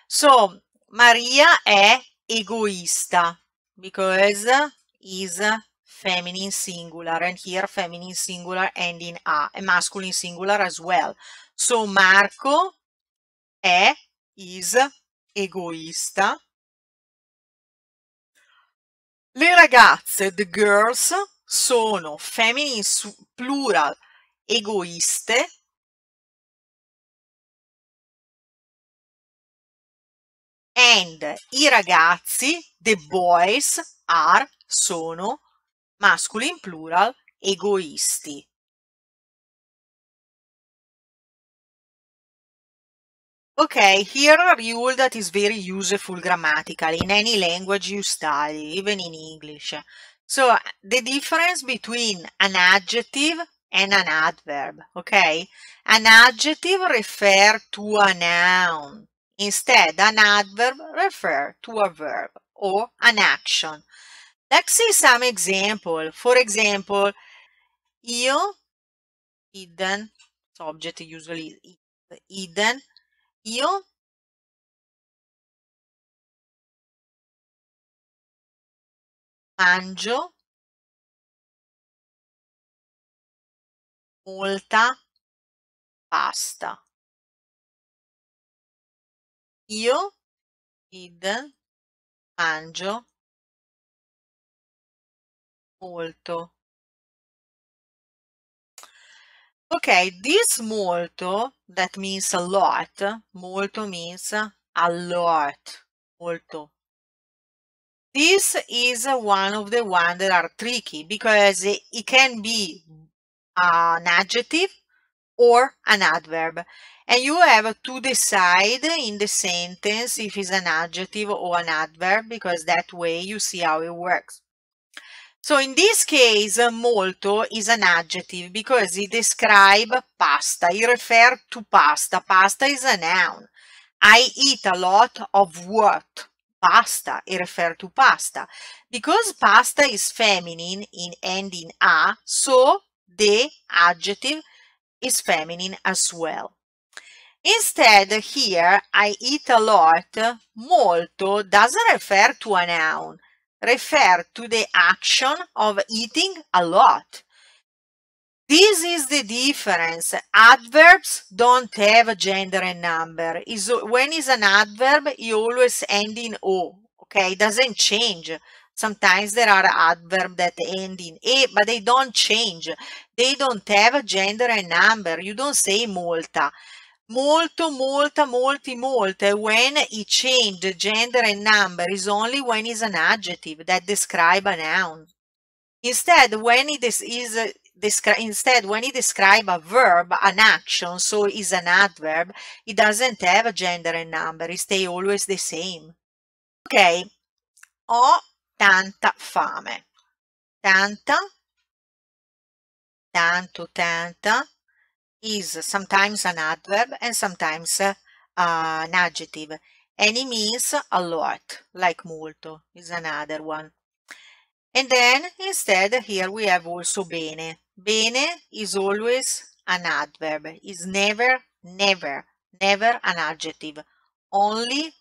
So Maria è egoista because is feminine singular and here feminine singular ending a and masculine singular as well. So Marco è is egoista. Le ragazze, the girls, sono feminine plural egoiste and i ragazzi, the boys, are, sono, masculine plural, egoisti. Okay, here a rule that is very useful grammatically in any language you study, even in English. So the difference between an adjective and an adverb, okay? An adjective refers to a noun. Instead, an adverb refers to a verb or an action. Let's see some example. For example, io, hidden, subject usually hidden, io mangio molta pasta. Io, id, mangio molto. Okay, this molto, that means a lot, molto means a lot, molto. This is one of the ones that are tricky because it can be an adjective or an adverb. And you have to decide in the sentence if it's an adjective or an adverb because that way you see how it works. So in this case, molto is an adjective because it describes pasta. It refers to pasta. Pasta is a noun. I eat a lot of what? Pasta. It refers to pasta. Because pasta is feminine in ending a, so the adjective is feminine as well. Instead, here, I eat a lot, molto doesn't refer to a noun, refer to the action of eating a lot. This is the difference. Adverbs don't have a gender and number. Is when is an adverb, you always end in O. Okay, it doesn't change. Sometimes there are adverbs that end in E, but they don't change. They don't have gender and number. You don't say molta. Molto, molta, molti, molte. When it change gender and number is only when it's an adjective that describe a noun. Instead, when it is, uh, is instead when you describe a verb an action so is an adverb it doesn't have a gender and number it stay always the same ok ho tanta fame tanta tanto tanta. Is sometimes an adverb and sometimes uh, an adjective. And it means a lot like molto is another one. And then instead here we have also bene. Bene is always an adverb, is never, never, never an adjective, only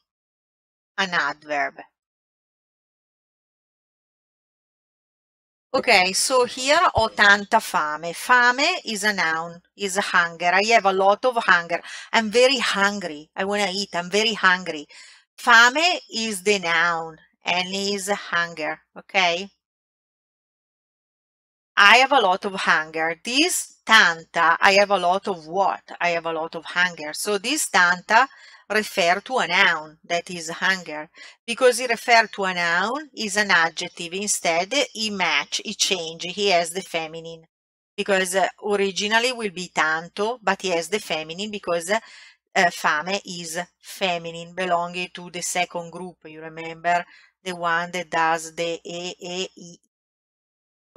an adverb. Okay, so here ho tanta fame. Fame is a noun, is a hunger. I have a lot of hunger. I'm very hungry. I want to eat. I'm very hungry. Fame is the noun and is hunger, okay? I have a lot of hunger. This tanta, I have a lot of what? I have a lot of hunger. So this tanta refer to a noun that is hunger. Because it refer to a noun is an adjective. Instead, he match, he change, he has the feminine. Because uh, originally will be tanto, but he has the feminine because uh, fame is feminine, belonging to the second group. You remember the one that does the e, e, i,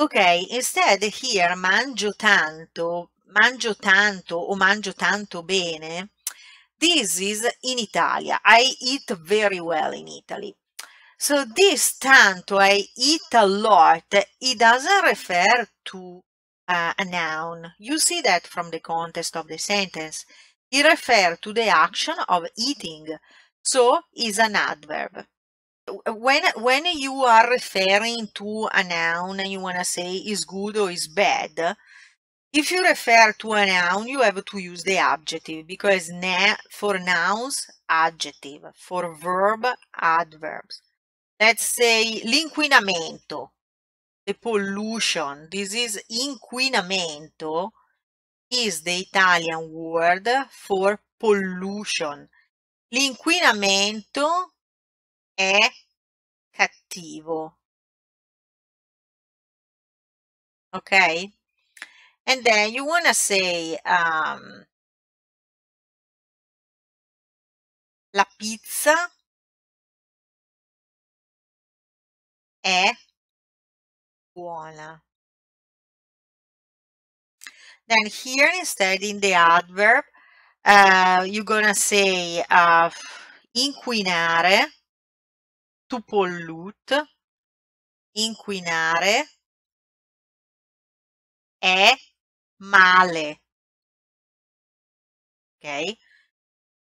Ok, instead here mangio tanto, mangio tanto o mangio tanto bene. This is in Italia. I eat very well in Italy. So this tanto, I eat a lot, it doesn't refer to uh, a noun. You see that from the context of the sentence. It refers to the action of eating. So is an adverb when when you are referring to a noun and you want to say is good or is bad if you refer to a noun you have to use the adjective because for nouns adjective for verb adverbs let's say l'inquinamento the pollution this is inquinamento is the Italian word for pollution l'inquinamento è cattivo. Okay? And then you want to say um, la pizza è buona. Then here instead in the adverb, uh, you're gonna say uh, inquinare to pollute, inquinare, è male. Ok?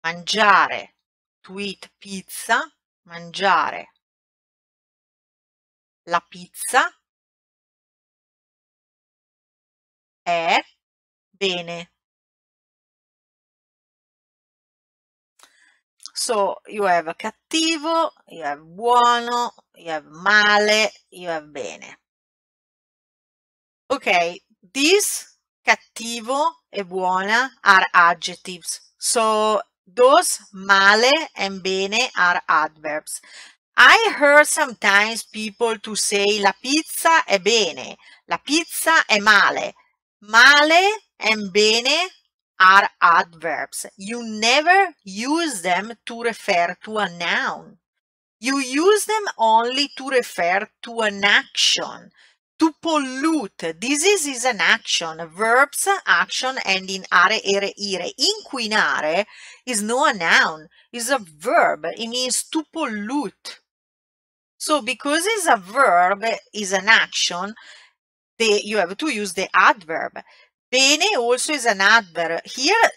Mangiare, to pizza, mangiare la pizza è bene. So you have cattivo, you have buono, you have male, you have bene. Okay, these cattivo e buona are adjectives. So those male and bene are adverbs. I heard sometimes people to say la pizza è bene, la pizza è male. Male and bene are adverbs. You never use them to refer to a noun. You use them only to refer to an action. To pollute, this is, an action. Verbs, action, and in are, ere, ire. Inquinare is no a noun, is a verb. It means to pollute. So because it's a verb, is an action, the, you have to use the adverb. Bene also is an adverb. Here,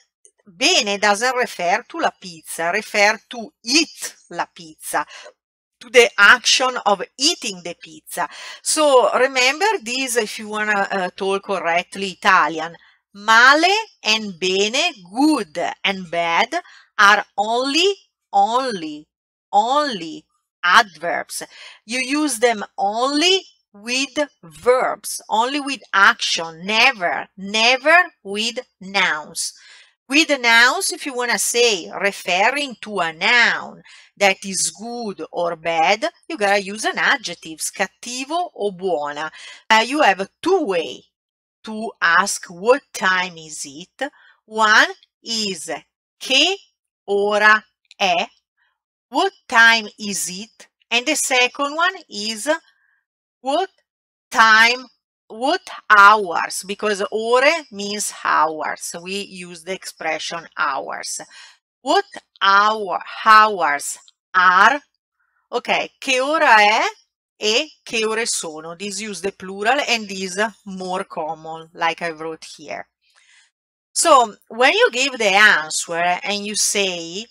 bene doesn't refer to la pizza, refer to eat la pizza. To the action of eating the pizza. So remember this if you want to uh, talk correctly Italian. Male and bene, good and bad are only, only, only adverbs. You use them only with verbs, only with action, never, never with nouns. With the nouns, if you want to say referring to a noun that is good or bad, you gotta use an adjective, cattivo o buona. Uh, you have two way to ask what time is it. One is che ora è, what time is it? And the second one is what time what hours? Because ore means hours. We use the expression hours. What hour hours are? Ok che ora è e che ore sono. This use the plural and is more common like i wrote here. So when you give the answer and you say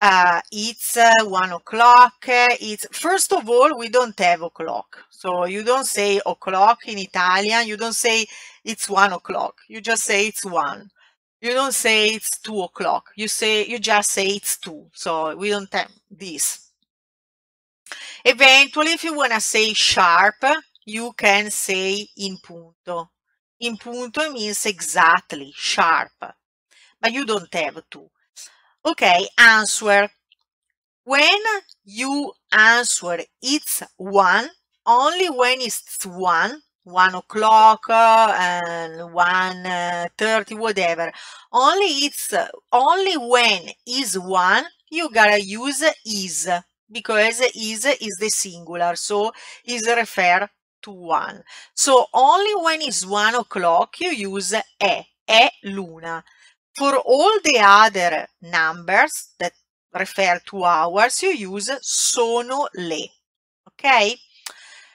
uh, it's uh, one o'clock. It's first of all, we don't have o'clock. So you don't say o'clock in Italian. You don't say it's one o'clock. You just say it's one. You don't say it's two o'clock. You say you just say it's two. So we don't have this. Eventually, if you want to say sharp, you can say in punto. In punto means exactly, sharp. But you don't have to. Okay, answer. When you answer it's one, only when it's one, one o'clock uh, and one uh, thirty, whatever. Only it's only when is one, you gotta use is because is is the singular, so is refer to one. So only when it's one o'clock you use è, è l'una. For all the other numbers that refer to hours, you use sono le. Okay?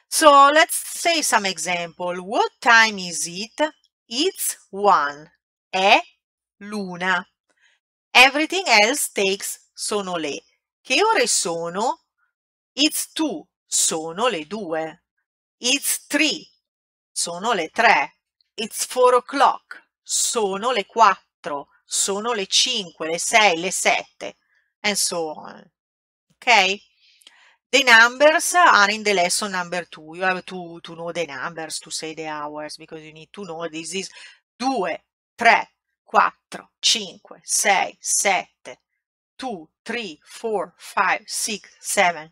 So let's say some example. What time is it? It's one. È luna. Everything else takes sono le. Che ore sono? It's two. Sono le due. It's three. Sono le tre. It's four o'clock. Sono le quattro sono le 5, le 6, le 7, and so on. Okay? The numbers are in the lesson number two. You have to, to know the numbers to say the hours because you need to know this is 2, 3, 4, 5, 6, 7, 2, 3, 4, 5, 6, 7.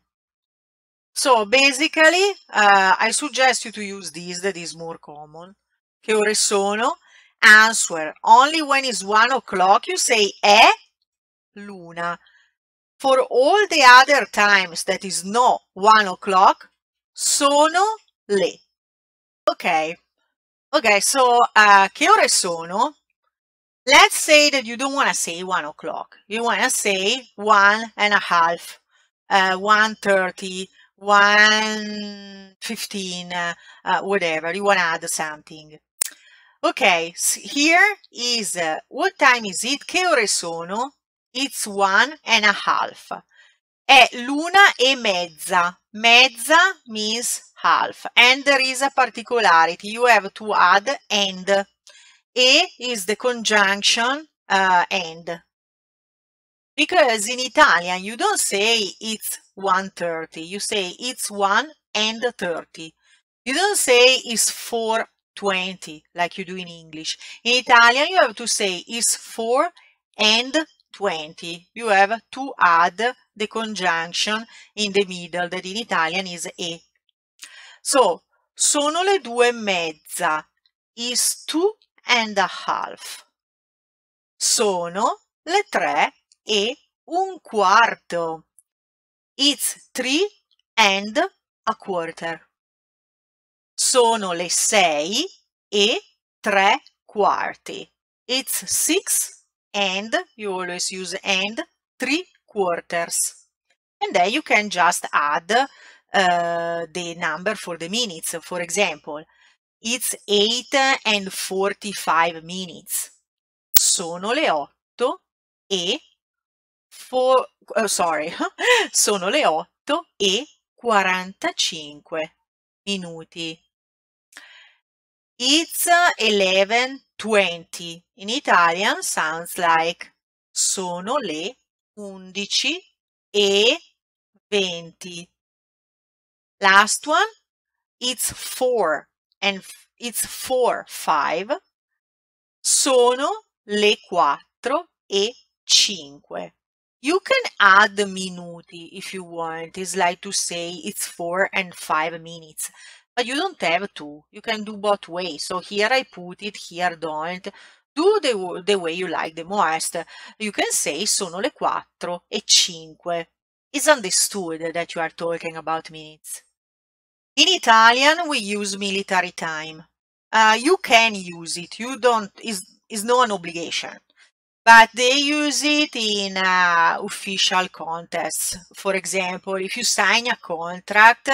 So basically, uh, I suggest you to use this that is more common. Che ore sono? Answer. Only when it's one o'clock you say è l'una. For all the other times that is not one o'clock, sono le. Ok. Okay, so uh, che ore sono? Let's say that you don't want to say one o'clock. You want to say one and a half, uh, one thirty, one fifteen, uh, uh, whatever. You want to add something. Okay, here is uh, what time is it? Che ore sono? It's one and a half. È l'una e mezza. Mezza means half. And there is a particularity. You have to add and. E is the conjunction uh, and. Because in Italian, you don't say it's 1.30. You say it's 1 and 30. You don't say it's 4 20 like you do in English. In Italian you have to say is 4 and 20. You have to add the conjunction in the middle that in Italian is e. So, sono le due e mezza is two and a half. Sono le tre e un quarto. It's three and a quarter. Sono le sei e tre quarti. It's six and, you always use and, three quarters. And then you can just add uh, the number for the minutes. For example, it's 8 and 45 minutes. Sono le 8 e for, oh, sorry, <laughs> sono le 8 e 45 minuti. It's 11.20. In Italian sounds like sono le 11 e 20. Last one, it's 4 and it's 4, 5. Sono le 4 e 5. You can add the minuti if you want. It's like to say it's 4 and 5 minutes. But you don't have to. You can do both ways. So here I put it, here don't. Do the, the way you like the most. You can say sono le quattro e 5. It's understood that you are talking about minutes. In Italian, we use military time. Uh, you can use it. You don't, is is no an obligation. But they use it in uh, official contests. For example, if you sign a contract,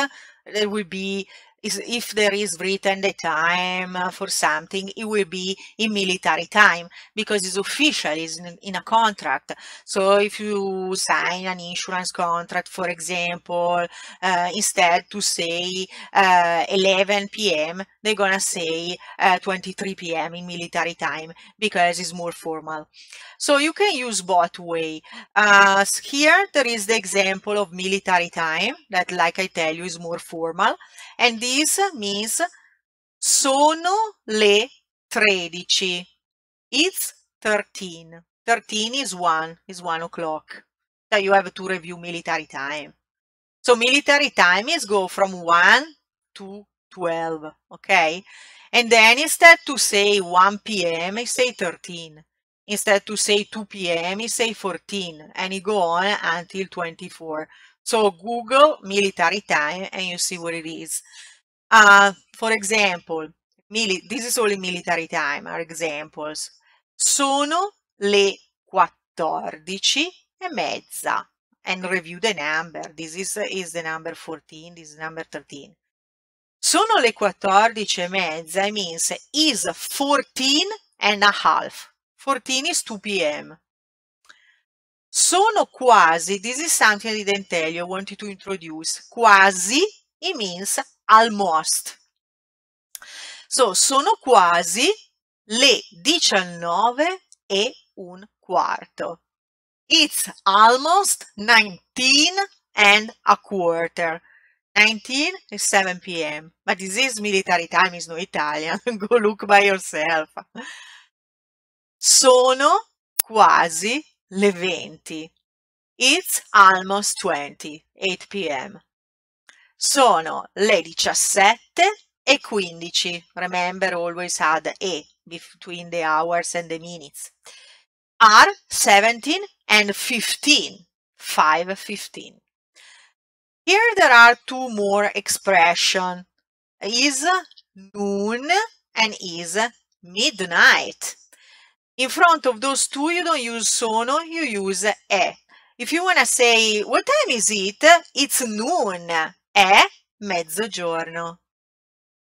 there will be is if there is written the time uh, for something, it will be in military time because it's official, it's in, in, a contract. So if you sign an insurance contract, for example, uh, instead to say uh, 11 p.m., they're gonna say uh, 23 p.m. in military time because it's more formal. So you can use both way. Uh, here there is the example of military time that, like I tell you, is more formal. And this means sono le 13. It's 13. 13 is 1, is 1 o'clock. So you have to review military time. So military time is go from 1 to 12, okay? And then instead to say 1 p.m., I say 13. Instead to say 2 p.m., you say 14, and you go on until 24. So Google military time and you see what it is. Uh, for example, this is only military time, are examples. Sono le 14 e mezza. And review the number. This is, is the number 14, this is number 13. Sono le 14 e mezza means is 14 and a half. 14 is 2 p.m. Sono quasi, this is something I didn't tell you, I wanted to introduce. Quasi, it means almost. So, sono quasi le 19 e un quarto. It's almost 19 and a quarter. 19 is 7 p.m. But this is military time, is no Italian. <laughs> Go look by yourself. Sono quasi le 20. It's almost 20, 8 p.m. Sono le 17 e 15. Remember, always add e between the hours and the minutes. Are 17 and 15. 5, 15. Here there are two more expressions. Is noon and is midnight. In front of those two, you don't use sono, you use è. If you want to say, what time is it? It's noon. È mezzogiorno.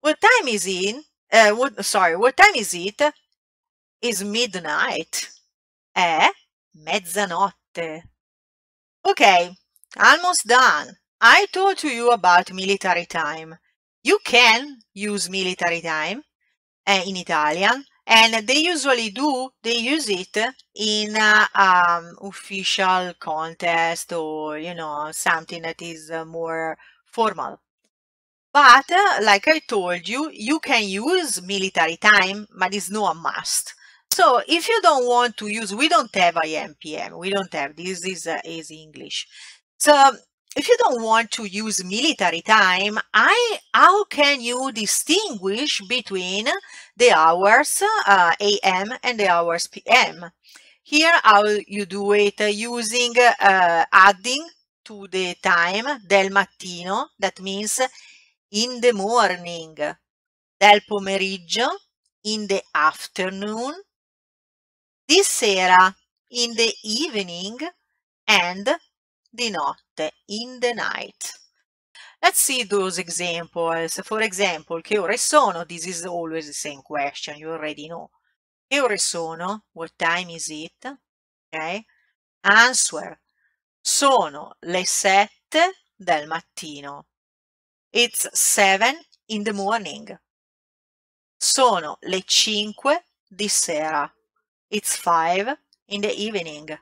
What time is it? Uh, what, sorry, what time is it? Is midnight. È mezzanotte. Okay, almost done. I told you about military time. You can use military time uh, in Italian and they usually do they use it in a um, official contest or you know something that is uh, more formal. But uh, like i told you you can use military time but it's not a must. So if you don't want to use we don't have AM PM we don't have this is uh, is english. So if you don't want to use military time, I, how can you distinguish between the hours uh, AM and the hours PM? Here, how you do it using uh, adding to the time del mattino, that means in the morning, del pomeriggio, in the afternoon, di sera, in the evening, and di notte, in the night. Let's see those examples. For example, che ore sono? This is always the same question, you already know. Che ore sono? What time is it? Okay. Answer. Sono le sette del mattino. It's seven in the morning. Sono le cinque di sera. It's five in the evening.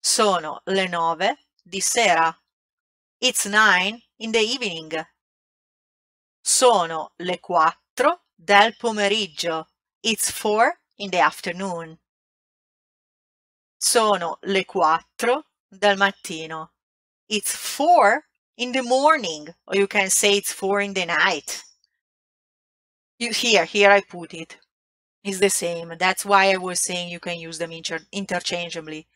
Sono le nove di sera. It's nine in the evening. Sono le quattro del pomeriggio. It's four in the afternoon. Sono le quattro del mattino. It's four in the morning, or you can say it's four in the night. You, here, here I put it. It's the same. That's why I was saying you can use them inter interchangeably.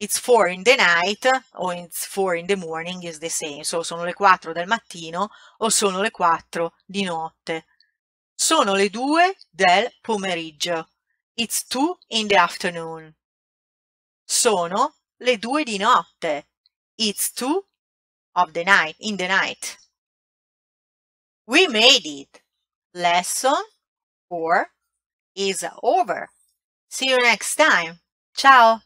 It's four in the night o it's four in the morning is the same. So sono le quattro del mattino o sono le quattro di notte. Sono le due del pomeriggio. It's two in the afternoon. Sono le due di notte. It's two of the night, in the night. We made it. Lesson 4 is over. See you next time. Ciao!